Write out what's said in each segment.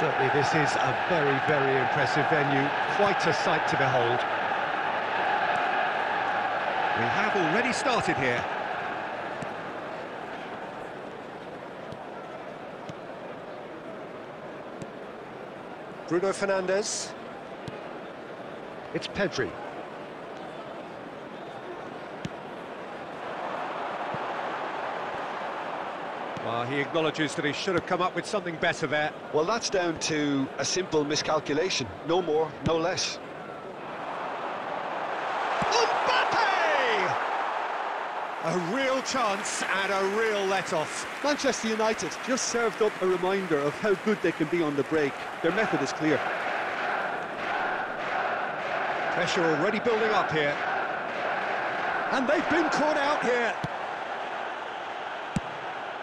Certainly this is a very, very impressive venue, quite a sight to behold. We have already started here. Bruno Fernandes. It's Pedri. Well, he acknowledges that he should have come up with something better there. Well, that's down to a simple miscalculation. No more, no less. Mbappe! A real chance and a real let-off. Manchester United just served up a reminder of how good they can be on the break. Their method is clear. Pressure already building up here. And they've been caught out here.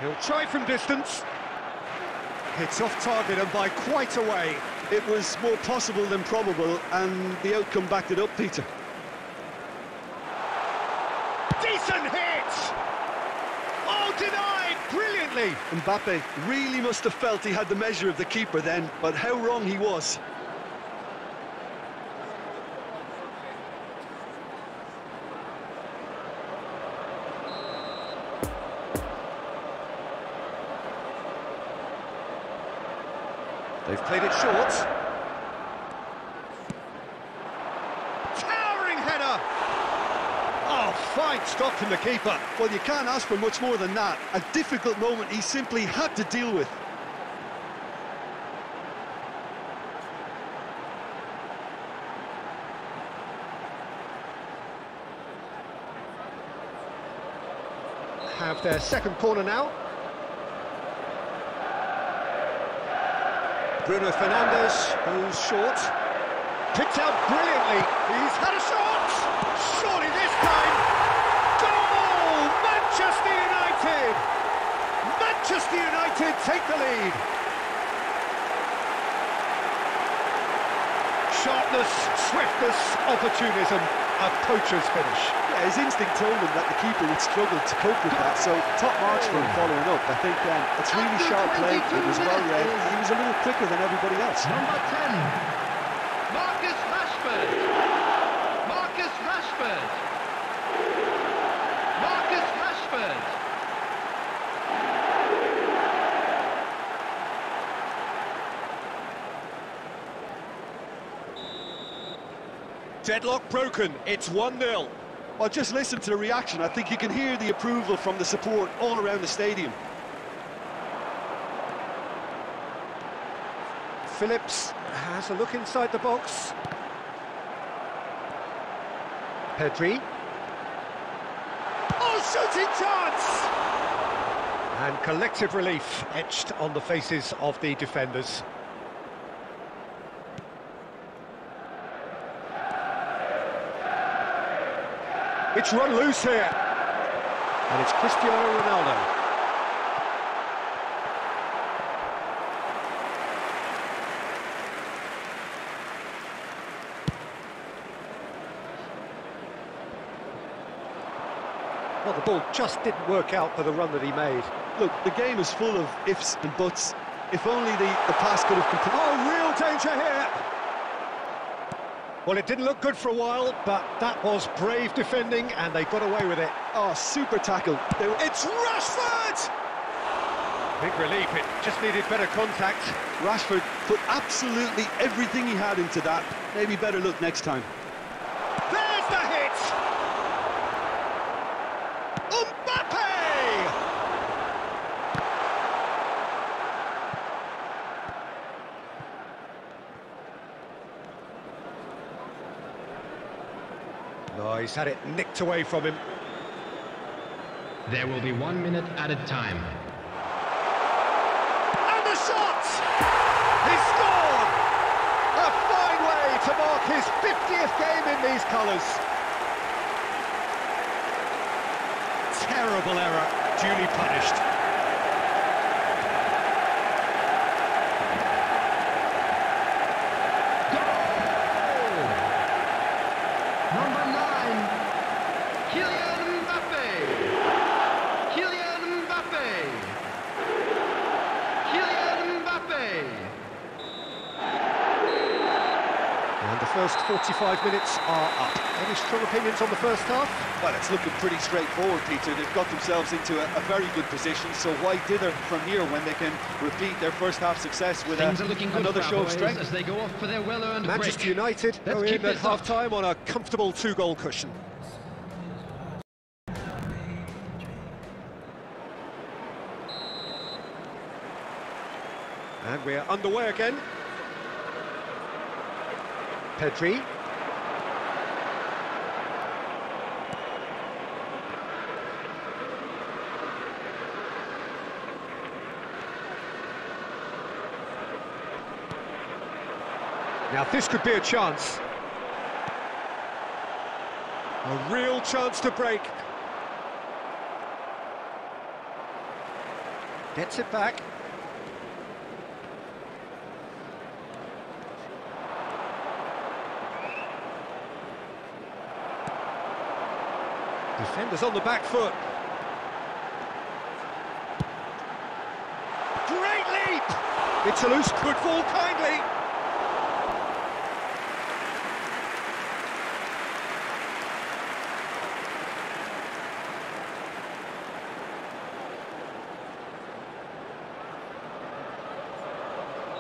He'll try from distance. Hits off target and by quite a way. It was more possible than probable, and the outcome backed it up, Peter. Decent hit! Oh, denied brilliantly. Mbappe really must have felt he had the measure of the keeper then, but how wrong he was. They've played it short. Towering header! Oh, fine stop from the keeper. Well, you can't ask for much more than that. A difficult moment he simply had to deal with. Have their second corner now. Bruno Fernandes goes short. Picked out brilliantly. He's had a shot. Surely this time. Goal! Manchester United! Manchester United take the lead. Sharpness, swiftness, opportunism. A poacher's finish. Yeah, his instinct told him that the keeper would struggle to cope with that, so top marks for him following up. I think um, it's really sharp play, it was well read, and he was a little quicker than everybody else. Number 10, Marcus Rashford. Marcus Rashford. Marcus Rashford. Deadlock broken. It's 1-0. Well, just listen to the reaction. I think you can hear the approval from the support all around the stadium. Phillips has a look inside the box. Pedri. Oh, shooting chance! And collective relief etched on the faces of the defenders. It's run loose here. And it's Cristiano Ronaldo. Well, the ball just didn't work out for the run that he made. Look, the game is full of ifs and buts. If only the, the pass could have completed. Oh, real danger here! Well, it didn't look good for a while, but that was brave defending, and they got away with it. Oh, super tackle. It's Rashford! Big relief, it just needed better contact. Rashford put absolutely everything he had into that. Maybe better look next time. There's the hit! Mbappe! No, he's had it nicked away from him. There will be one minute at a time. And the shot! He scored! A fine way to mark his 50th game in these colours. Terrible error, duly punished. Number nine, Kylian Mbappe. Kylian Mbappe. Kylian Mbappe. And the first 45 minutes are up. Any strong opinions on the first half? Well, it's looking pretty straightforward, Peter. They've got themselves into a, a very good position, so why dither from here when they can repeat their first half success with a, Things are looking good another show of strength? as they go off for their well-earned Manchester break. United Let's go in at this half-time on a comfortable two-goal cushion. And we're underway again. Pedri. Now this could be a chance. A real chance to break. Gets it back. Defenders on the back foot. Great leap! It's a loose, could fall kindly.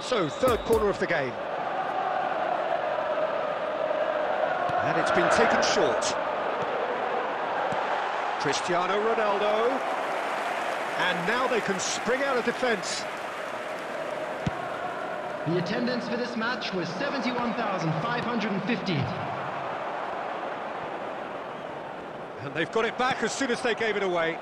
So, third corner of the game. And it's been taken short. Cristiano Ronaldo. And now they can spring out of defence. The attendance for this match was 71,550. And they've got it back as soon as they gave it away.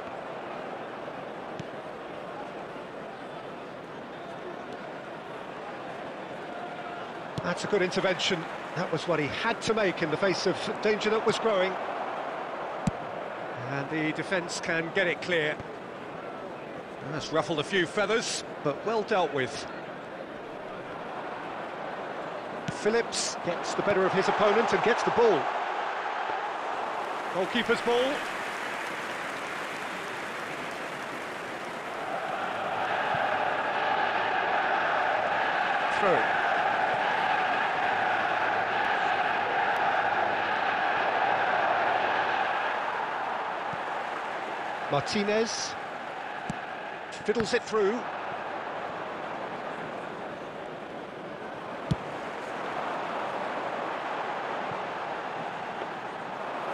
That's a good intervention. That was what he had to make in the face of danger that was growing. And the defence can get it clear. That's ruffled a few feathers, but well dealt with. Phillips gets the better of his opponent and gets the ball. Goalkeeper's ball. Through. Martinez fiddles it through.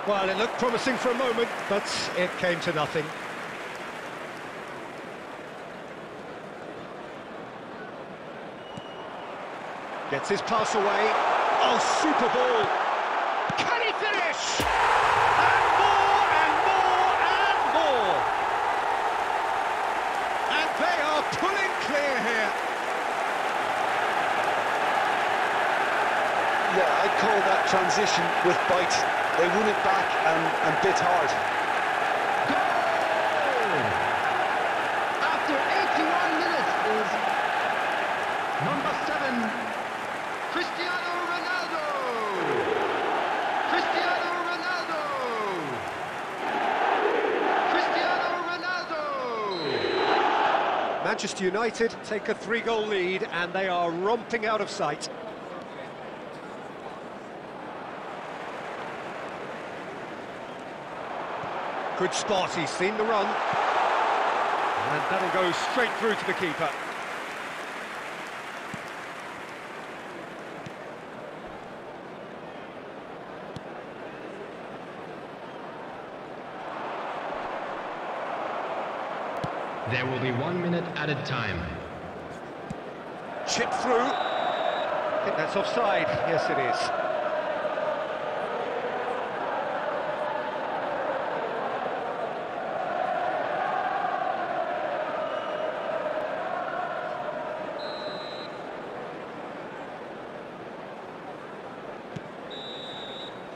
Well, it looked promising for a moment, but it came to nothing. Gets his pass away. Oh, super ball. Can he finish? And more and more and more. And they are pulling clear here. Yeah, I'd call that transition with bite. They won it back and, and bit hard. Goal! After 81 minutes is number seven, Cristiano Ronaldo. Cristiano Ronaldo. Cristiano Ronaldo. Manchester United take a three-goal lead and they are romping out of sight. Good spot, he's seen the run. And that'll go straight through to the keeper. There will be one minute added time. Chip through. I think that's offside. Yes, it is.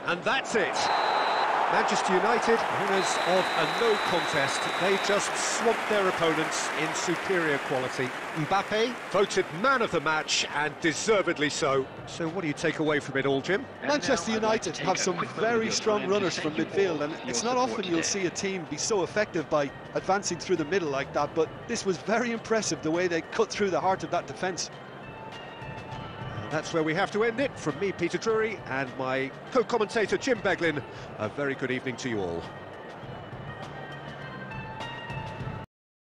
And that's it. Manchester United, winners of a no contest. They just swamped their opponents in superior quality. Mbappe voted man of the match, and deservedly so. So what do you take away from it all, Jim? Manchester United have some very strong runners from midfield, and it's not often you'll see a team be so effective by advancing through the middle like that, but this was very impressive, the way they cut through the heart of that defence. That's where we have to end it. From me, Peter Drury, and my co-commentator, Jim Beglin, a very good evening to you all.